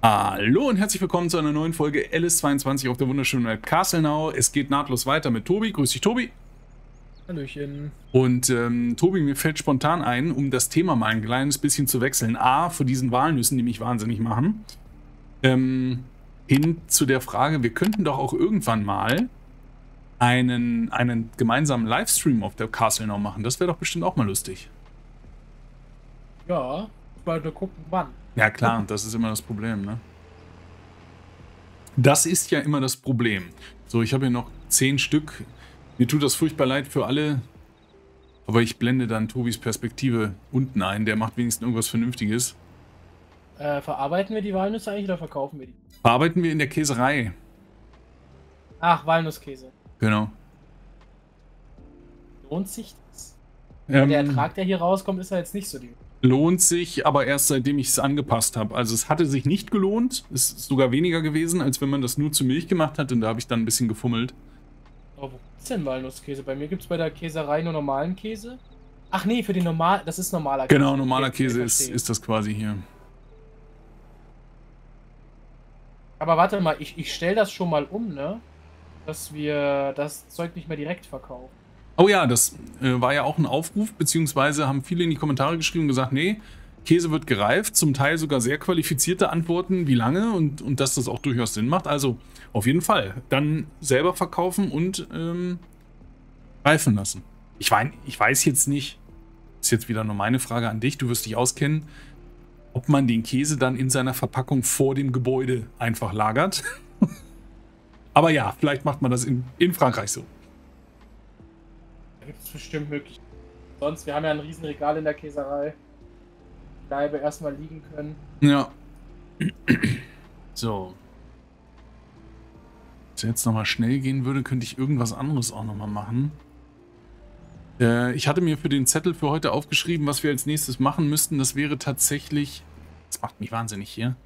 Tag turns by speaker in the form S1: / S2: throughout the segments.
S1: Hallo und herzlich willkommen zu einer neuen Folge LS22 auf der wunderschönen Welt Castelnau. Es geht nahtlos weiter mit Tobi. Grüß dich, Tobi.
S2: Hallöchen.
S1: Und ähm, Tobi, mir fällt spontan ein, um das Thema mal ein kleines bisschen zu wechseln. A, vor diesen Walnüssen, die mich wahnsinnig machen. Ähm, hin zu der Frage, wir könnten doch auch irgendwann mal einen, einen gemeinsamen Livestream auf der Castelnau machen. Das wäre doch bestimmt auch mal lustig.
S2: Ja, mal nur gucken, wann.
S1: Ja, klar, das ist immer das Problem, ne? Das ist ja immer das Problem. So, ich habe hier noch zehn Stück. Mir tut das furchtbar leid für alle. Aber ich blende dann Tobis Perspektive unten ein. Der macht wenigstens irgendwas Vernünftiges.
S2: Äh, verarbeiten wir die Walnüsse eigentlich oder verkaufen wir die?
S1: Verarbeiten wir in der Käserei.
S2: Ach, Walnusskäse.
S1: Genau.
S2: Lohnt sich das?
S1: Ähm,
S2: der Ertrag, der hier rauskommt, ist ja jetzt nicht so die.
S1: Lohnt sich, aber erst seitdem ich es angepasst habe. Also es hatte sich nicht gelohnt. Es ist sogar weniger gewesen, als wenn man das nur zu Milch gemacht hat. Und da habe ich dann ein bisschen gefummelt.
S2: Aber wo gibt's denn Walnusskäse? Bei mir gibt's bei der Käserei nur normalen Käse. Ach nee, für den normal, das ist normaler
S1: Genau, normaler Käse ist, ist das quasi hier.
S2: Aber warte mal, ich, ich stelle das schon mal um, ne? Dass wir das Zeug nicht mehr direkt verkaufen.
S1: Oh ja, das äh, war ja auch ein Aufruf, beziehungsweise haben viele in die Kommentare geschrieben und gesagt, nee, Käse wird gereift, zum Teil sogar sehr qualifizierte Antworten, wie lange und, und dass das auch durchaus Sinn macht. Also auf jeden Fall, dann selber verkaufen und ähm, reifen lassen. Ich, mein, ich weiß jetzt nicht, ist jetzt wieder nur meine Frage an dich, du wirst dich auskennen, ob man den Käse dann in seiner Verpackung vor dem Gebäude einfach lagert. Aber ja, vielleicht macht man das in, in Frankreich so.
S2: Gibt es bestimmt möglich. Sonst, wir haben ja ein riesen Regal in der Käserei. Bleibe erstmal liegen können.
S1: Ja. So. Wenn es jetzt nochmal schnell gehen würde, könnte ich irgendwas anderes auch nochmal machen. Äh, ich hatte mir für den Zettel für heute aufgeschrieben, was wir als nächstes machen müssten. Das wäre tatsächlich... Das macht mich wahnsinnig hier.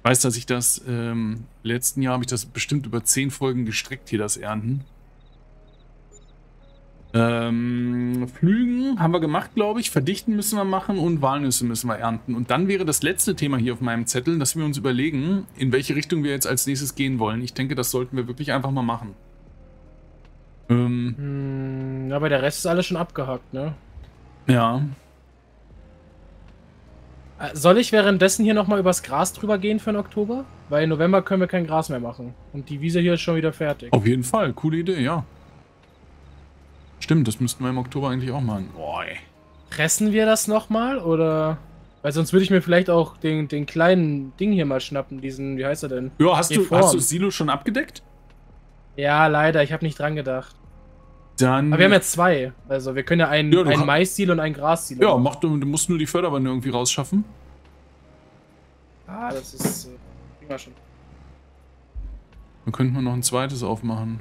S1: Ich weiß, dass ich das... Ähm, letzten Jahr habe ich das bestimmt über zehn Folgen gestreckt, hier das Ernten. Ähm, Flügen haben wir gemacht, glaube ich. Verdichten müssen wir machen und Walnüsse müssen wir ernten. Und dann wäre das letzte Thema hier auf meinem Zettel, dass wir uns überlegen, in welche Richtung wir jetzt als nächstes gehen wollen. Ich denke, das sollten wir wirklich einfach mal machen. Ähm,
S2: Hm, aber der Rest ist alles schon abgehakt, ne?
S1: ja.
S2: Äh, Soll ich währenddessen hier nochmal übers Gras drüber gehen für den Oktober? Weil im November können wir kein Gras mehr machen. Und die Wiese hier ist schon wieder fertig.
S1: Auf jeden Fall. Coole Idee, ja. Stimmt, das müssten wir im Oktober eigentlich auch machen. Boah, ey.
S2: Pressen wir das nochmal? Oder. Weil sonst würde ich mir vielleicht auch den, den kleinen Ding hier mal schnappen. Diesen, wie heißt er denn?
S1: Ja, hast du, hast du das Silo schon abgedeckt?
S2: Ja, leider, ich habe nicht dran gedacht.
S1: Dann.
S2: Aber wir haben ja zwei. Also wir können ja einen,
S1: Ja, du
S2: ein
S1: kann-
S2: Mais-Silo und ein Gras-Silo.
S1: ja, mach, du, du musst nur die Förderwände irgendwie rausschaffen.
S2: Ah, das ist. Äh, kriegen wir schon.
S1: Dann könnten wir noch ein zweites aufmachen.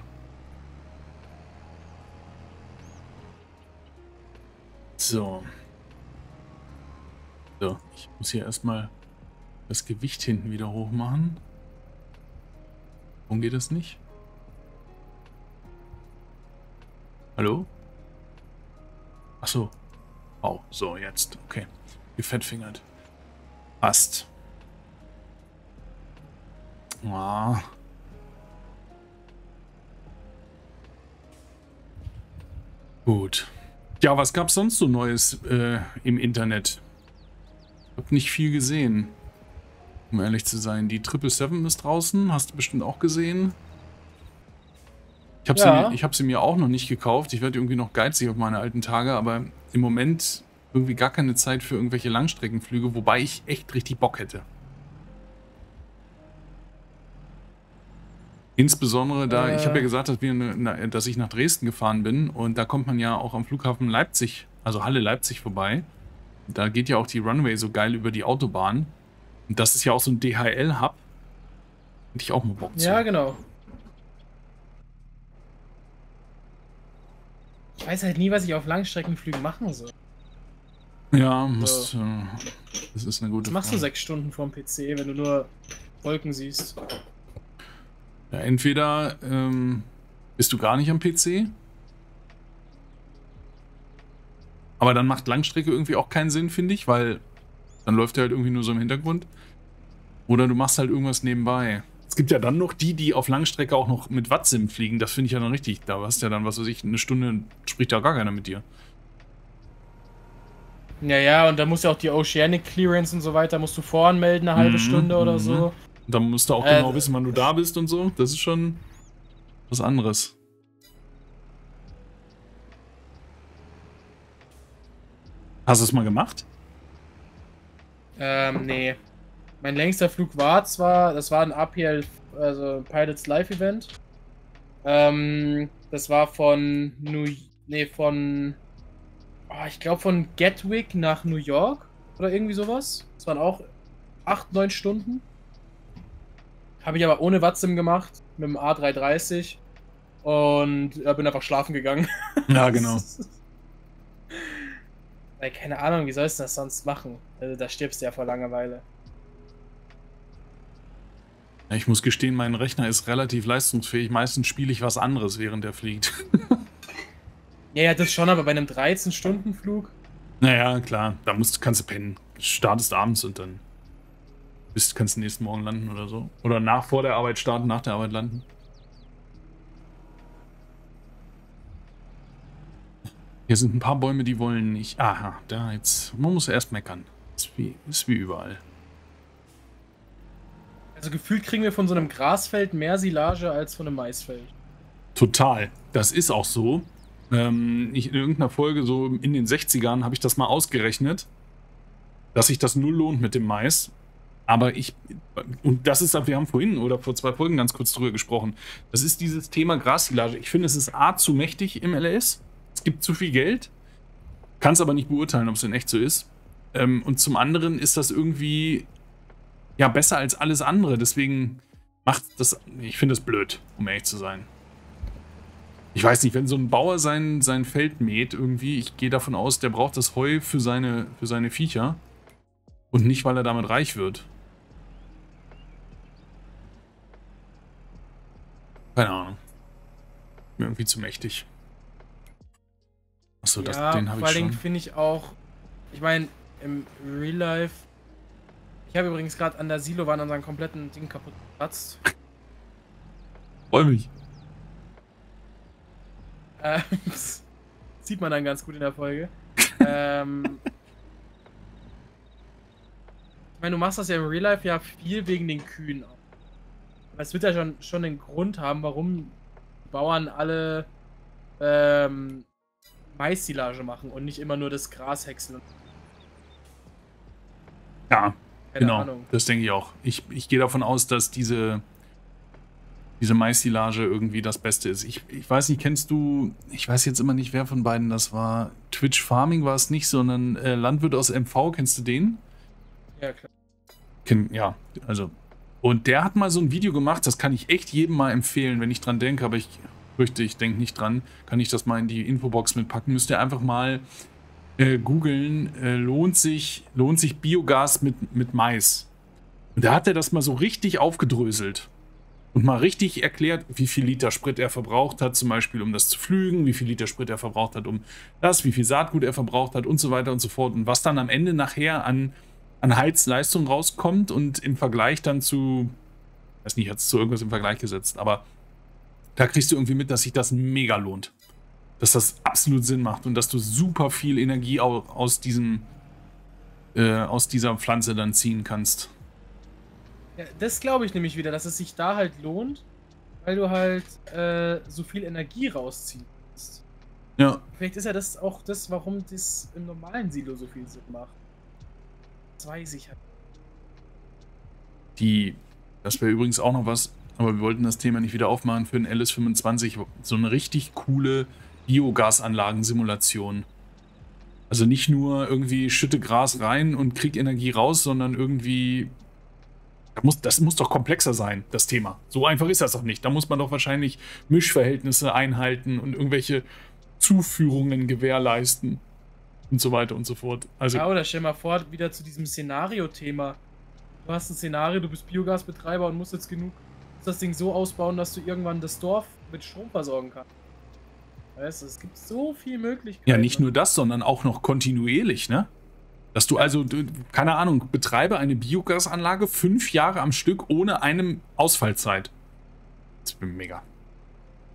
S1: So. So, ich muss hier erstmal das Gewicht hinten wieder hoch machen. Warum geht das nicht? Hallo? Ach so. Oh, so, jetzt. Okay. Gefettfingert. Passt. Ah. Gut. Ja, was gab's sonst so Neues äh, im Internet? Hab nicht viel gesehen. Um ehrlich zu sein. Die Triple Seven ist draußen. Hast du bestimmt auch gesehen. Ich habe
S2: Ja.
S1: sie, ich hab sie mir auch noch nicht gekauft. Ich werde irgendwie noch geizig auf meine alten Tage, aber im Moment irgendwie gar keine Zeit für irgendwelche Langstreckenflüge, wobei ich echt richtig Bock hätte. Insbesondere da, ich habe ja
S2: Äh.
S1: gesagt, dass, wir ne, dass ich nach Dresden gefahren bin und da kommt man ja auch am Flughafen Leipzig, also Halle Leipzig vorbei. Da geht ja auch die Runway so geil über die Autobahn. Und das ist ja auch so ein DHL-Hub. Hätte ich auch mal Bock zu.
S2: Ja, genau. Ich weiß halt nie, was ich auf Langstreckenflügen machen soll.
S1: Ja, muss, äh, das ist eine gute
S2: Was machst du
S1: Frage.
S2: sechs Stunden vorm PC, wenn du nur Wolken siehst?
S1: Ja, entweder ähm, bist du gar nicht am PC, aber dann macht Langstrecke irgendwie auch keinen Sinn, finde ich, weil dann läuft er halt irgendwie nur so im Hintergrund. Oder du machst halt irgendwas nebenbei. Es gibt ja dann noch die, die auf Langstrecke auch noch mit Wattsim fliegen. Das finde ich ja dann richtig. Da hast du ja dann, was weiß ich, eine Stunde spricht ja gar keiner mit dir.
S2: Ja, ja, und da musst du auch die Oceanic Clearance und so weiter, musst du voranmelden, eine halbe mhm, Stunde oder mhm. so.
S1: Und dann musst du auch äh, genau wissen, wann du da bist und so. Das ist schon was anderes. Hast du es mal gemacht?
S2: Ähm, nee. Mein längster Flug war zwar, das war ein APL, also Pilots Live Event. Ähm, das war von New, nee, von, oh, ich glaube von Gatwick nach New York oder irgendwie sowas. Das waren auch 8, 9 Stunden. Habe ich aber ohne Watzim gemacht, mit dem A330 und äh, bin einfach schlafen gegangen.
S1: Ja, genau.
S2: Weil, keine Ahnung, wie sollst du das sonst machen? Also, da stirbst du ja vor Langeweile.
S1: Ich muss gestehen, mein Rechner ist relativ leistungsfähig. Meistens spiele ich was anderes, während er fliegt.
S2: ja, ja, das schon, aber bei einem 13-Stunden-Flug?
S1: Naja, klar. Da musst, kannst du pennen. Startest abends und dann bist, kannst du nächsten Morgen landen oder so. Oder nach vor der Arbeit starten, nach der Arbeit landen. Hier sind ein paar Bäume, die wollen nicht. Aha, da jetzt. Man muss erst meckern. Ist wie, ist wie überall.
S2: Also gefühlt kriegen wir von so einem Grasfeld mehr Silage als von einem Maisfeld.
S1: Total. Das ist auch so. Ähm, ich, in irgendeiner Folge, so in den 60ern, habe ich das mal ausgerechnet, dass sich das null lohnt mit dem Mais. Aber ich, und das ist, wir haben vorhin oder vor zwei Folgen ganz kurz drüber gesprochen, das ist dieses Thema Grassilage. Ich finde, es ist A, zu mächtig im LS es gibt zu viel Geld, kann es aber nicht beurteilen, ob es in echt so ist. Ähm, und zum anderen ist das irgendwie ja besser als alles andere. Deswegen macht das, ich finde das blöd, um ehrlich zu sein. Ich weiß nicht, wenn so ein Bauer sein, sein Feld mäht irgendwie, ich gehe davon aus, der braucht das Heu für seine, für seine Viecher und nicht, weil er damit reich wird. Keine Ahnung. Mir irgendwie zu mächtig.
S2: Achso, ja, den habe ich schon. Vor allem finde ich auch, ich meine, im Real Life. Ich habe übrigens gerade an der Silo-Wand unseren kompletten Ding kaputt geplatzt.
S1: Freu mich.
S2: Ähm, sieht man dann ganz gut in der Folge. ähm, ich meine, du machst das ja im Real Life ja viel wegen den Kühen auch. Es wird ja schon, schon den Grund haben, warum Bauern alle ähm, Mais-Silage machen und nicht immer nur das Gras häckseln.
S1: Ja, Keine genau. Ahnung. Das denke ich auch. Ich, ich gehe davon aus, dass diese, diese Mais-Silage irgendwie das Beste ist. Ich, ich weiß nicht, kennst du, ich weiß jetzt immer nicht, wer von beiden das war. Twitch Farming war es nicht, sondern äh, Landwirt aus MV, kennst du den?
S2: Ja, klar.
S1: Ken, ja, also. Und der hat mal so ein Video gemacht, das kann ich echt jedem mal empfehlen, wenn ich dran denke, aber ich fürchte, ich denke nicht dran, kann ich das mal in die Infobox mitpacken. Müsst ihr einfach mal äh, googeln, äh, lohnt, sich, lohnt sich Biogas mit, mit Mais. Und da hat er das mal so richtig aufgedröselt und mal richtig erklärt, wie viel Liter Sprit er verbraucht hat, zum Beispiel um das zu flügen, wie viel Liter Sprit er verbraucht hat, um das, wie viel Saatgut er verbraucht hat und so weiter und so fort. Und was dann am Ende nachher an, an Heizleistung rauskommt und im Vergleich dann zu, weiß nicht, hat es zu irgendwas im Vergleich gesetzt, aber da kriegst du irgendwie mit, dass sich das mega lohnt. Dass das absolut Sinn macht und dass du super viel Energie aus diesem, äh, aus dieser Pflanze dann ziehen kannst.
S2: Ja, das glaube ich nämlich wieder, dass es sich da halt lohnt, weil du halt äh, so viel Energie rausziehst.
S1: Ja.
S2: Vielleicht ist ja das auch das, warum das im normalen Silo so viel Sinn macht. Das weiß halt.
S1: Die, das wäre übrigens auch noch was, aber wir wollten das Thema nicht wieder aufmachen für den LS25. So eine richtig coole Biogasanlagensimulation. Also nicht nur irgendwie schütte Gras rein und krieg Energie raus, sondern irgendwie. Das muss, das muss doch komplexer sein, das Thema. So einfach ist das doch nicht. Da muss man doch wahrscheinlich Mischverhältnisse einhalten und irgendwelche Zuführungen gewährleisten und so weiter und so fort.
S2: Also, ja, oder stell mal vor, wieder zu diesem Szenario-Thema. Du hast ein Szenario, du bist Biogasbetreiber und musst jetzt genug das Ding so ausbauen, dass du irgendwann das Dorf mit Strom versorgen kannst. Weißt du, es gibt so viele Möglichkeiten.
S1: Ja, nicht nur das, sondern auch noch kontinuierlich, ne? Dass du also, du, keine Ahnung, betreibe eine Biogasanlage fünf Jahre am Stück ohne eine Ausfallzeit. Das ist mega.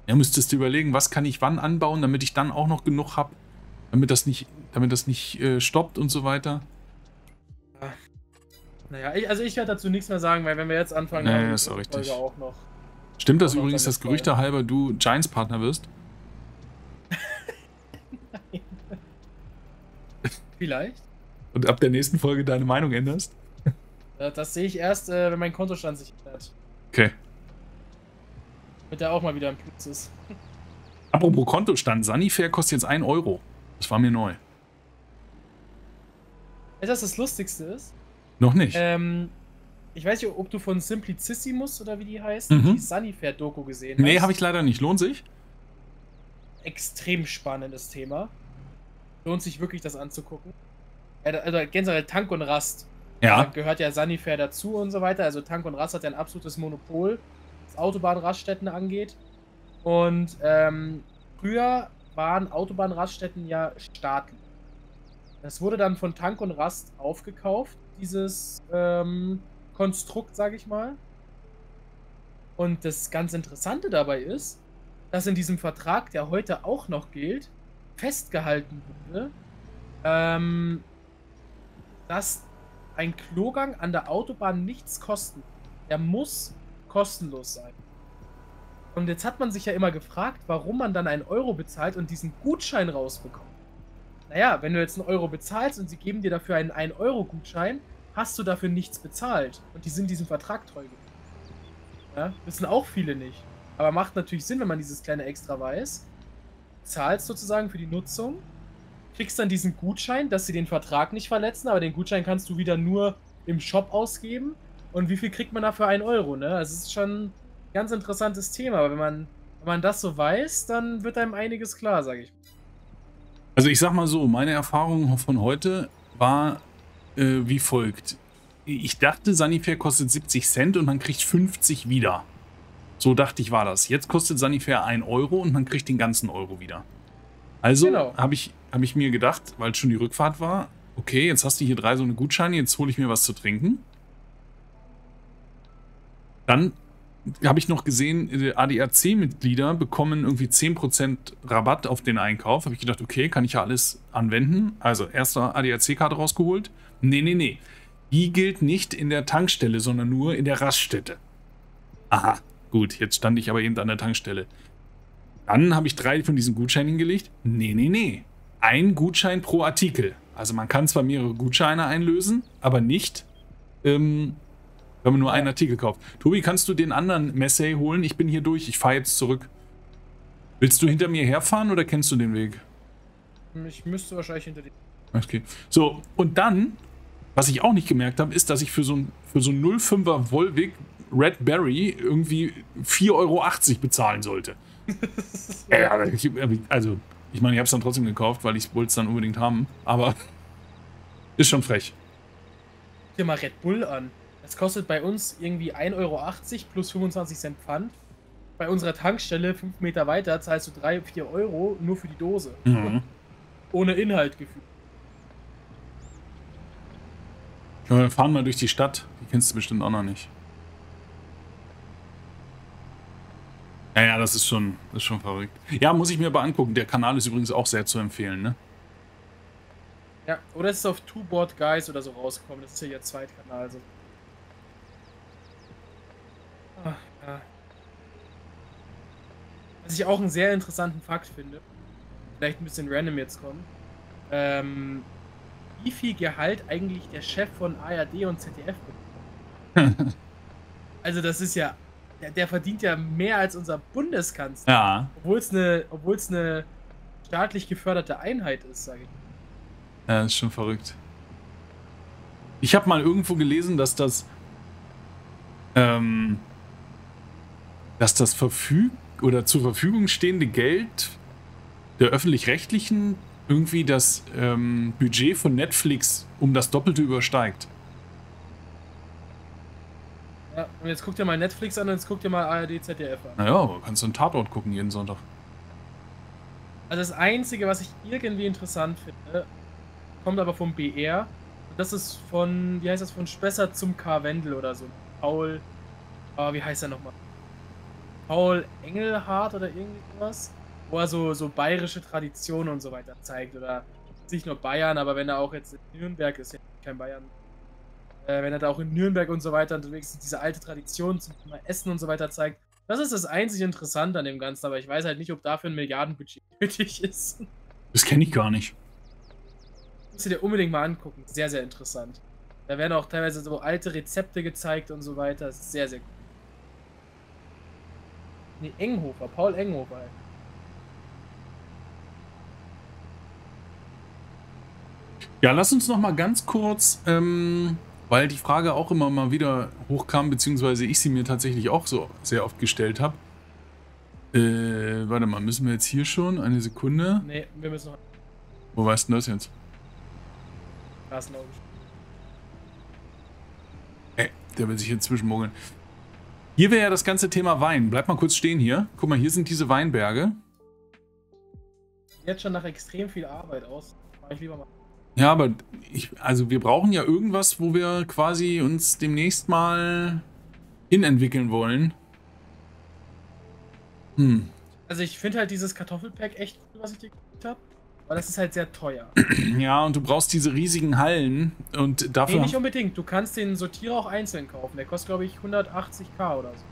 S1: Ja, müsstest du überlegen, was kann ich wann anbauen, damit ich dann auch noch genug habe, damit das nicht, damit das nicht äh, stoppt und so weiter.
S2: Naja, ich, also ich werde dazu nichts mehr sagen, weil wenn wir jetzt anfangen, haben wir
S1: ist auch richtig.
S2: Auch noch.
S1: Stimmt das übrigens, dass Gerüchte halber du Giants-Partner wirst?
S2: Vielleicht.
S1: Und ab der nächsten Folge deine Meinung änderst?
S2: Das, das sehe ich erst, äh, wenn mein Kontostand sich ändert.
S1: Okay.
S2: Damit der auch mal wieder im Plus ist.
S1: Apropos Kontostand, Sunnyfair kostet jetzt 1 Euro. Das war mir neu.
S2: Weißt du, was das Lustigste ist?
S1: Noch nicht.
S2: Ähm, ich weiß nicht, ob du von Simplicissimus oder wie die heißt,
S1: Mhm.
S2: die Sunnyfair-Doku gesehen
S1: nee,
S2: hast.
S1: habe ich leider nicht. Lohnt sich?
S2: Extrem spannendes Thema. Lohnt sich wirklich, das anzugucken. Da- Also generell Tank und Rast. Da
S1: Ja.
S2: gehört ja Sunnyfair dazu und so weiter. Also Tank und Rast hat ja ein absolutes Monopol, was Autobahnraststätten angeht. Und ähm, früher waren Autobahnraststätten ja staatlich. Das wurde dann von Tank und Rast aufgekauft, dieses ähm, Konstrukt, sage ich mal. Und das ganz Interessante dabei ist, dass in diesem Vertrag, der heute auch noch gilt, festgehalten wurde, ähm, dass ein Klogang an der Autobahn nichts kosten. Der muss kostenlos sein. Und jetzt hat man sich ja immer gefragt, warum man dann einen Euro bezahlt und diesen Gutschein rausbekommt. Naja, wenn du jetzt einen Euro bezahlst und sie geben dir dafür einen 1-Euro-Gutschein, hast du dafür nichts bezahlt. Und die sind diesem Vertrag treu geblieben. Ja, wissen auch viele nicht. Aber macht natürlich Sinn, wenn man dieses kleine Extra weiß. Zahlst sozusagen für die Nutzung, kriegst dann diesen Gutschein, dass sie den Vertrag nicht verletzen, aber den Gutschein kannst du wieder nur im Shop ausgeben. Und wie viel kriegt man dafür 1 Euro, ne? Also es ist schon ein ganz interessantes Thema, aber wenn man, wenn man das so weiß, dann wird einem einiges klar, sage ich.
S1: Also ich sag mal so, meine Erfahrung von heute war äh, wie folgt. Ich dachte, Sunnyfair kostet 70 Cent und man kriegt 50 wieder. So dachte ich, war das. Jetzt kostet Sunnyfair 1 Euro und man kriegt den ganzen Euro wieder. Also
S2: Genau.
S1: habe ich, hab ich mir gedacht, weil schon die Rückfahrt war, okay, jetzt hast du hier drei so eine Gutscheine, jetzt hole ich mir was zu trinken. Dann habe ich noch gesehen, äh, ADAC-Mitglieder bekommen irgendwie 10% Rabatt auf den Einkauf. Habe ich gedacht, okay, kann ich ja alles anwenden. Also erster ADAC-Karte rausgeholt. Nee, nee, nee. Die gilt nicht in der Tankstelle, sondern nur in der Raststätte. Aha, gut, jetzt stand ich aber eben an der Tankstelle. Dann habe ich drei von diesen Gutscheinen hingelegt. Nee, nee, nee. Ein Gutschein pro Artikel. Also man kann zwar mehrere Gutscheine einlösen, aber nicht, ähm, wenn man nur einen Artikel kauft. Tobi, kannst du den anderen Messay holen? Ich bin hier durch, ich fahre jetzt zurück. Willst du hinter mir herfahren oder kennst du den Weg?
S2: Ich müsste wahrscheinlich hinter die.
S1: Okay. So, und dann, was ich auch nicht gemerkt habe, ist, dass ich für so ein, für so ein 05er Volvic Red Berry irgendwie 4,80 Euro bezahlen sollte. ja, aber ich, also, ich meine, ich habe es dann trotzdem gekauft, weil ich wollte es dann unbedingt haben. Aber ist schon frech.
S2: Guck dir mal Red Bull an. Das kostet bei uns irgendwie 1,80 Euro plus 25 Cent Pfand. Bei unserer Tankstelle 5 Meter weiter zahlst du 3, 4 Euro nur für die Dose.
S1: Mhm.
S2: Ohne Inhalt gefühlt.
S1: Ja, wir fahren mal durch die Stadt. Die kennst du bestimmt auch noch nicht. Ja, ja, das ist schon, das ist schon verrückt. Ja, muss ich mir aber angucken. Der Kanal ist übrigens auch sehr zu empfehlen, ne?
S2: Ja, oder es ist auf Two Board Guys oder so rausgekommen. Das ist ja ihr Zweitkanal. So. Ach, ja. Was ich auch einen sehr interessanten Fakt finde, vielleicht ein bisschen random jetzt kommt, ähm, wie viel Gehalt eigentlich der Chef von ARD und ZDF bekommt. also das ist ja, der, der verdient ja mehr als unser Bundeskanzler,
S1: Ja,
S2: obwohl es eine, obwohl es eine staatlich geförderte Einheit ist, sage ich.
S1: ja, ist schon verrückt. Ich habe mal irgendwo gelesen, dass das, ähm, dass das verfüg oder zur Verfügung stehende Geld der öffentlich-rechtlichen irgendwie das ähm, Budget von Netflix um das Doppelte übersteigt.
S2: Ja, und jetzt guck dir mal Netflix an und jetzt guck dir mal ARD, ZDF an.
S1: Naja, aber kannst du einen Tatort gucken jeden Sonntag.
S2: Also das Einzige, was ich irgendwie interessant finde, kommt aber vom BR, Das ist von, wie heißt das, von Spessart zum Karwendel oder so. Paul, oh, wie heißt er nochmal? Paul Engelhardt oder irgendwas, wo er so, so bayerische Traditionen und so weiter zeigt. Oder nicht nur Bayern, aber wenn er auch jetzt in Nürnberg ist, ja kein Bayern, äh, wenn er da auch in Nürnberg und so weiter unterwegs ist, diese alte Tradition zum Thema Essen und so weiter zeigt. Das ist das einzig Interessante an dem Ganzen, aber ich weiß halt nicht, ob dafür ein Milliardenbudget nötig ist.
S1: Das kenne ich gar nicht.
S2: Musst du dir unbedingt mal angucken. Sehr, sehr interessant. Da werden auch teilweise so alte Rezepte gezeigt und so weiter. Sehr, sehr gut. Nee, Enghofer, Paul Enghofer. Halt.
S1: Ja, lass uns noch mal ganz kurz, ähm, weil die Frage auch immer mal wieder hochkam, beziehungsweise ich sie mir tatsächlich auch so sehr oft gestellt habe. Äh, warte mal, müssen wir jetzt hier schon? Eine Sekunde.
S2: Nee, wir müssen noch.
S1: Wo weißt du das jetzt?
S2: Da ist logisch.
S1: Ey, der will sich hier zwischenmogeln. Hier wäre ja das ganze Thema Wein. Bleib mal kurz stehen hier. Guck mal, hier sind diese Weinberge.
S2: Jetzt schon nach extrem viel Arbeit aus. Mach ich lieber mal.
S1: Ja, aber ich, also wir brauchen ja irgendwas, wo wir quasi uns demnächst mal hinentwickeln wollen. Hm.
S2: Also ich finde halt dieses Kartoffelpack echt cool, was ich dir. Aber das ist halt sehr teuer.
S1: Ja, und du brauchst diese riesigen Hallen und dafür.
S2: Nee, nicht unbedingt. Du kannst den Sortierer auch einzeln kaufen. Der kostet, glaube ich, 180k oder so.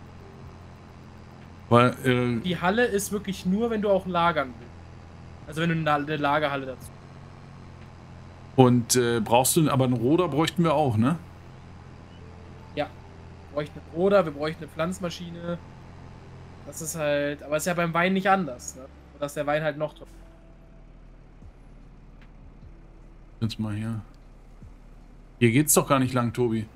S1: Weil, äh,
S2: Die Halle ist wirklich nur, wenn du auch lagern willst. Also wenn du eine Lagerhalle dazu.
S1: Und äh, brauchst du, aber einen Roder bräuchten wir auch, ne?
S2: Ja. Wir bräuchten einen Roder, wir bräuchten eine Pflanzmaschine. Das ist halt, aber ist ja beim Wein nicht anders, ne? Da ist der Wein halt noch teurer.
S1: Jetzt mal hier. Hier geht's doch gar nicht lang, Tobi.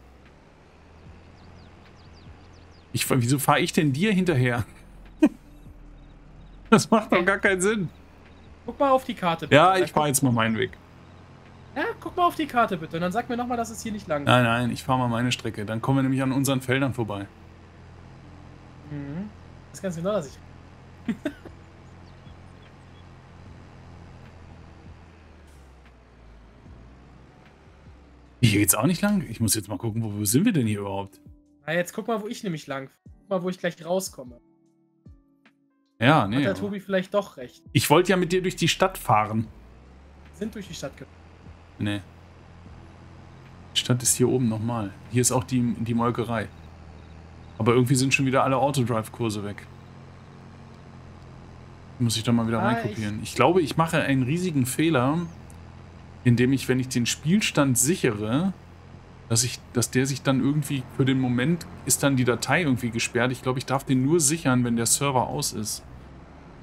S1: Ich, wieso fahre ich denn dir hinterher? das macht doch gar keinen Sinn.
S2: Guck mal auf die Karte.
S1: Bitte. Ja, ich fahre jetzt mal meinen Weg.
S2: Ja, guck mal auf die Karte bitte und dann sag mir nochmal, dass es hier nicht lang ist.
S1: Nein, nein, ich fahre mal meine Strecke. Dann kommen wir nämlich an unseren Feldern vorbei.
S2: Mhm. Das ist ganz genau, dass ich.
S1: Hier geht's auch nicht lang. Ich muss jetzt mal gucken, wo, wo sind wir denn hier überhaupt?
S2: Na, jetzt guck mal, wo ich nämlich lang. Guck mal, wo ich gleich rauskomme.
S1: Ja, nee.
S2: Hat der Tobi vielleicht doch recht.
S1: Ich wollte ja mit dir durch die Stadt fahren.
S2: Wir sind durch die Stadt gefahren.
S1: Nee. Die Stadt ist hier oben nochmal. Hier ist auch die, die Molkerei. Aber irgendwie sind schon wieder alle Autodrive-Kurse weg. Muss ich da mal wieder
S2: Ah,
S1: reinkopieren. Ich, glaube, ich mache einen riesigen Fehler, indem ich, wenn ich den Spielstand sichere, dass, ich, dass der sich dann irgendwie, für den Moment ist dann die Datei irgendwie gesperrt. Ich glaube, ich darf den nur sichern, wenn der Server aus ist.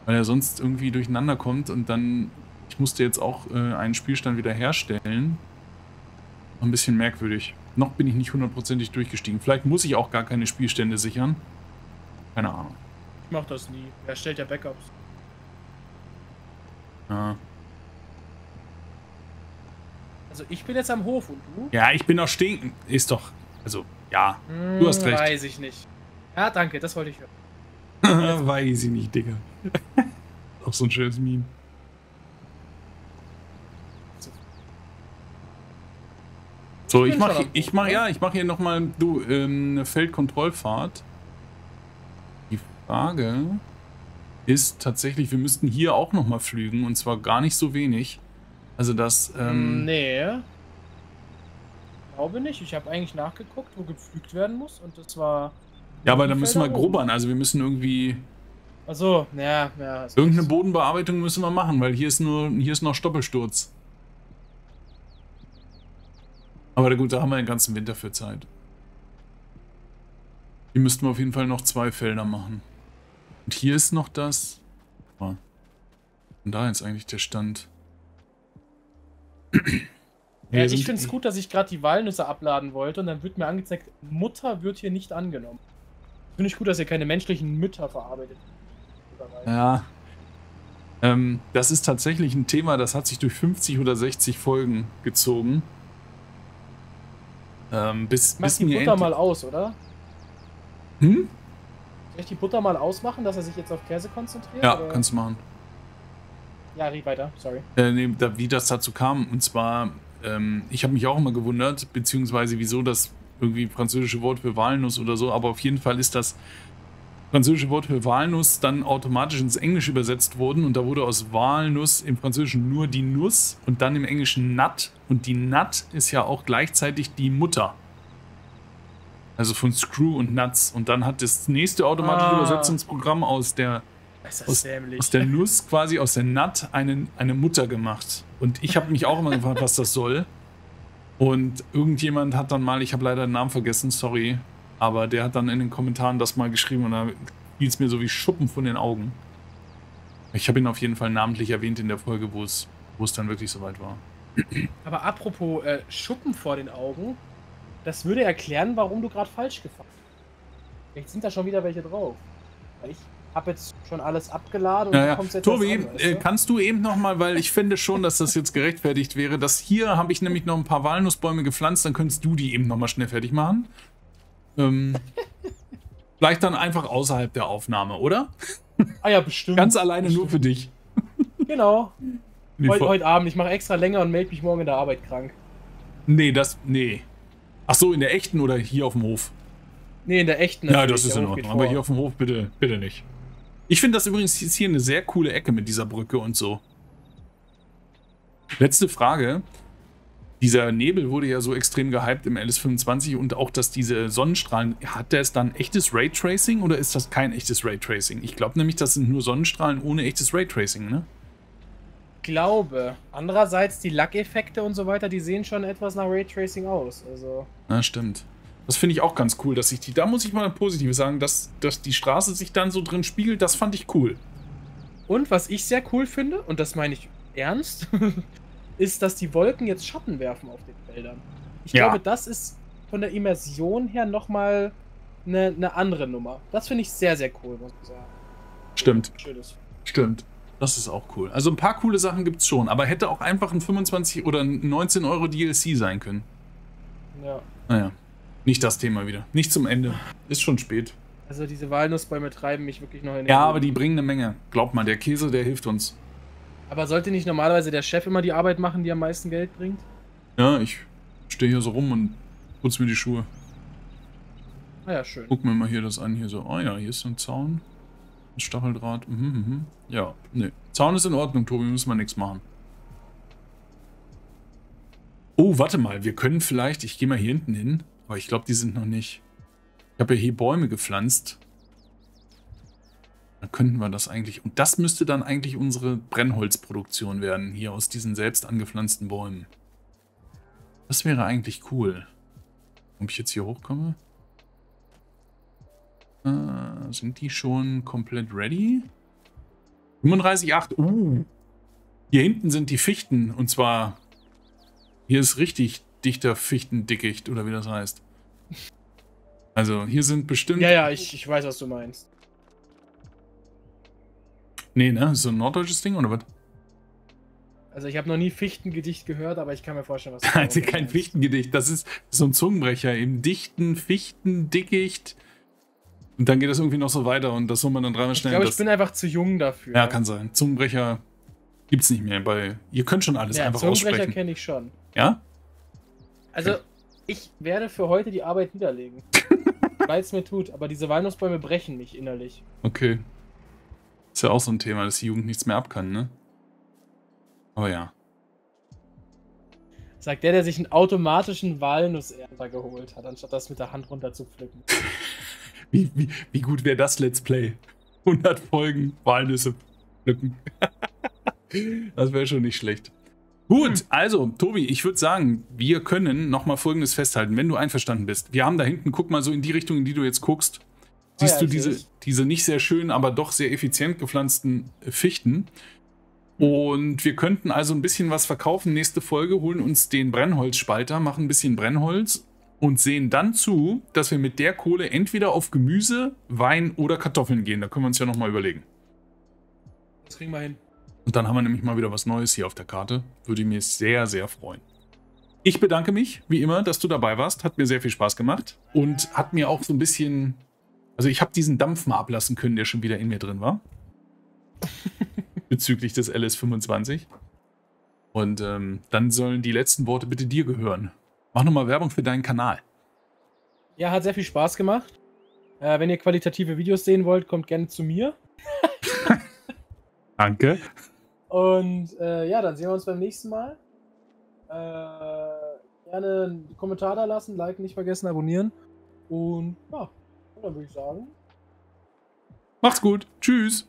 S1: Weil er sonst irgendwie durcheinander kommt und dann, ich musste jetzt auch äh, einen Spielstand wieder herstellen. Ein bisschen merkwürdig. Noch bin ich nicht hundertprozentig durchgestiegen. Vielleicht muss ich auch gar keine Spielstände sichern. Keine Ahnung.
S2: Ich mach das nie. Er stellt ja Backups.
S1: Ja.
S2: Also ich bin jetzt am Hof und du?
S1: Ja, ich bin noch stehen. Ist doch. Also, ja. Du hast recht.
S2: Hm, Weiß ich nicht. Ja, danke, das wollte ich hören.
S1: Weiß ich nicht, Digga. auch so ein schönes Meme. So,
S2: Ich
S1: ich
S2: bin
S1: mach,
S2: schon am
S1: ich mach,
S2: ne?
S1: ja, ich mache hier nochmal, du, ähm, eine Feldkontrollfahrt. Die Frage ist tatsächlich, wir müssten hier auch nochmal flügen und zwar gar nicht so wenig. Also das, ähm,
S2: nee. Glaube nicht. Ich habe eigentlich nachgeguckt, wo gepflügt werden muss und das war.
S1: ja, aber da müssen wir grubbern, also wir müssen irgendwie,
S2: Achso, ja, ja. ist
S1: irgendeine. Bodenbearbeitung müssen wir machen, weil hier ist nur, hier ist noch Stoppelsturz. Aber gut, da haben wir den ganzen Winter für Zeit. Hier müssten wir auf jeden Fall noch zwei Felder machen. Und hier ist noch das. Oh. Und da jetzt eigentlich der Stand.
S2: Ja,
S1: Hier
S2: ich finde es gut, dass ich gerade die Walnüsse abladen wollte und dann wird mir angezeigt, Mutter wird hier nicht angenommen. Finde ich gut, dass ihr keine menschlichen Mütter verarbeitet.
S1: Ja. Ähm, das ist tatsächlich ein Thema, das hat sich durch 50 oder 60 Folgen gezogen. Ähm, bis,
S2: Mach
S1: bis
S2: die
S1: mir
S2: Butter mal aus, oder?
S1: Hm?
S2: Soll ich die Butter mal ausmachen, dass er sich jetzt auf Käse konzentriert?
S1: Ja,
S2: oder?
S1: kannst du machen.
S2: Ja, red weiter, sorry.
S1: Äh, nee, da, wie das dazu kam. Und zwar ähm, ich habe mich auch immer gewundert, beziehungsweise wieso das irgendwie französische Wort für Walnuss oder so, aber auf jeden Fall ist das französische Wort für Walnuss dann automatisch ins Englische übersetzt worden und da wurde aus Walnuss im Französischen nur die Nuss und dann im Englischen Nut und die Nut ist ja auch gleichzeitig die Mutter. Also von Screw und Nuts und dann hat das nächste automatische
S2: Ah.
S1: Übersetzungsprogramm aus der aus, aus der Nuss quasi aus der Nut eine, eine Mutter gemacht. Und ich habe mich auch immer gefragt, was das soll. Und irgendjemand hat dann mal, ich habe leider den Namen vergessen, sorry, aber der hat dann in den Kommentaren das mal geschrieben und da fiel es mir so wie Schuppen von den Augen. Ich habe ihn auf jeden Fall namentlich erwähnt in der Folge, wo es, wo es dann wirklich soweit war.
S2: Aber apropos äh, Schuppen vor den Augen, das würde erklären, warum du gerade falsch gefahren bist. Vielleicht sind da schon wieder welche drauf. Weil ich habe jetzt schon alles abgeladen und
S1: Ja, ja. Tobi,
S2: an, weißt
S1: äh,
S2: du?
S1: kannst du eben nochmal, weil ich finde schon, dass das jetzt gerechtfertigt wäre, dass hier habe ich nämlich noch ein paar Walnussbäume gepflanzt, dann könntest du die eben nochmal schnell fertig machen. Ähm, vielleicht dann einfach außerhalb der Aufnahme, oder?
S2: Ah ja, bestimmt.
S1: Ganz alleine nur für dich.
S2: Genau.
S1: Nee,
S2: Heut,
S1: vor-
S2: heute Abend. Ich mache extra länger und melde mich morgen in der Arbeit krank.
S1: nee, das. Nee. Ach so, in der echten oder hier auf dem Hof?
S2: Nee, in der echten.
S1: Ja, das ist in Ordnung. Aber hier auf dem Hof bitte, bitte nicht. Ich finde das übrigens ist hier eine sehr coole Ecke mit dieser Brücke und so. Letzte Frage. Dieser Nebel wurde ja so extrem gehypt im LS25 und auch, dass diese Sonnenstrahlen, hat der es dann echtes Raytracing oder ist das kein echtes Raytracing? Ich glaube nämlich, das sind nur Sonnenstrahlen ohne echtes Raytracing, ne?
S2: glaube. Andererseits, die Lackeffekte und so weiter, die sehen schon etwas nach Raytracing aus. Also.
S1: Ja, stimmt. Das finde ich auch ganz cool, dass sich die, da muss ich mal positiv sagen, dass, dass die Straße sich dann so drin spiegelt, das fand ich cool.
S2: Und was ich sehr cool finde, und das meine ich ernst, ist, dass die Wolken jetzt Schatten werfen auf den Feldern. Ich
S1: Ja.
S2: glaube, das ist von der Immersion her nochmal eine, eine andere Nummer. Das finde ich sehr, sehr cool, muss ich sagen.
S1: Stimmt.
S2: Schönes.
S1: Stimmt. Das ist auch cool. Also ein paar coole Sachen gibt's schon, aber hätte auch einfach ein 25 oder ein 19 Euro DLC sein können.
S2: Ja.
S1: Naja, nicht das Thema wieder. Nicht zum Ende. Ist schon spät.
S2: Also diese Walnussbäume treiben mich wirklich noch in den
S1: Ja,
S2: Boden.
S1: aber die bringen eine Menge. Glaubt mal, der Käse, der hilft uns.
S2: Aber sollte nicht normalerweise der Chef immer die Arbeit machen, die am meisten Geld bringt?
S1: Ja, ich stehe hier so rum und putze mir die Schuhe.
S2: Ah ja, schön.
S1: Guck mir mal hier das an. Hier so, oh ja, hier ist so ein Zaun. Ein Stacheldraht. Mhm, mhm. Ja, nee. Zaun ist in Ordnung, Tobi, müssen wir nichts machen. Oh, warte mal, wir können vielleicht, ich gehe mal hier hinten hin, aber ich glaube, die sind noch nicht. Ich habe ja hier Bäume gepflanzt. Dann könnten wir das eigentlich. Und das müsste dann eigentlich unsere Brennholzproduktion werden, hier aus diesen selbst angepflanzten Bäumen. Das wäre eigentlich cool. Ob ich jetzt hier hochkomme? Äh, sind die schon komplett ready? 35,8. Uh. Hier hinten sind die Fichten. Und zwar. Hier ist richtig dichter Fichtendickicht, oder wie das heißt. Also, hier sind bestimmt.
S2: Ja, ja, ich, ich weiß, was du meinst.
S1: Nee, ne? Ist so ein norddeutsches Ding, oder was?
S2: Also ich habe noch nie Fichtengedicht gehört, aber ich kann mir vorstellen, was
S1: Also kein
S2: meinst.
S1: Fichtengedicht. Das ist so ein Zungenbrecher. Im dichten Fichtendickicht. Und dann geht das irgendwie noch so weiter und das soll man dann dreimal
S2: Ich
S1: schnell.
S2: glaube, ich bin einfach zu jung dafür.
S1: ja, kann sein. Zungenbrecher gibt's nicht mehr. Bei, ihr könnt schon alles
S2: Ja,
S1: einfach
S2: Zungenbrecher
S1: aussprechen.
S2: kenne ich schon.
S1: Ja?
S2: Also, ich werde für heute die Arbeit niederlegen. Weil es mir tut, aber diese Walnussbäume brechen mich innerlich.
S1: Okay. Ist ja auch so ein Thema, dass die Jugend nichts mehr ab kann, ne? Aber ja.
S2: Sagt der, der sich einen automatischen Walnussernter geholt hat, anstatt das mit der Hand runter zu pflücken.
S1: Wie, wie, wie gut wäre das Let's Play? 100 Folgen Walnüsse pflücken. das wäre schon nicht schlecht. Gut, also, Tobi, ich würde sagen, wir können nochmal Folgendes festhalten, wenn du einverstanden bist. Wir haben da hinten, guck mal so in die Richtung, in die du jetzt guckst. Siehst
S2: Ah ja,
S1: du diese, diese nicht sehr schönen, aber doch sehr effizient gepflanzten äh, Fichten. Und wir könnten also ein bisschen was verkaufen. Nächste Folge holen uns den Brennholzspalter, machen ein bisschen Brennholz und sehen dann zu, dass wir mit der Kohle entweder auf Gemüse, Wein oder Kartoffeln gehen. Da können wir uns ja nochmal überlegen.
S2: Das kriegen wir hin.
S1: Und dann haben wir nämlich mal wieder was Neues hier auf der Karte. Würde mir sehr, sehr freuen. Ich bedanke mich, wie immer, dass du dabei warst. Hat mir sehr viel Spaß gemacht. Und hat mir auch so ein bisschen. Also, ich habe diesen Dampf mal ablassen können, der schon wieder in mir drin war. Bezüglich des LS25. Und ähm, dann sollen die letzten Worte bitte dir gehören. Mach nochmal Werbung für deinen Kanal.
S2: Ja, hat sehr viel Spaß gemacht. Äh, wenn ihr qualitative Videos sehen wollt, kommt gerne zu mir.
S1: Danke.
S2: Und äh, ja, dann sehen wir uns beim nächsten Mal. Äh, gerne einen Kommentar da lassen, liken nicht vergessen, abonnieren. Und ja, dann würde ich sagen.
S1: Macht's gut. Tschüss.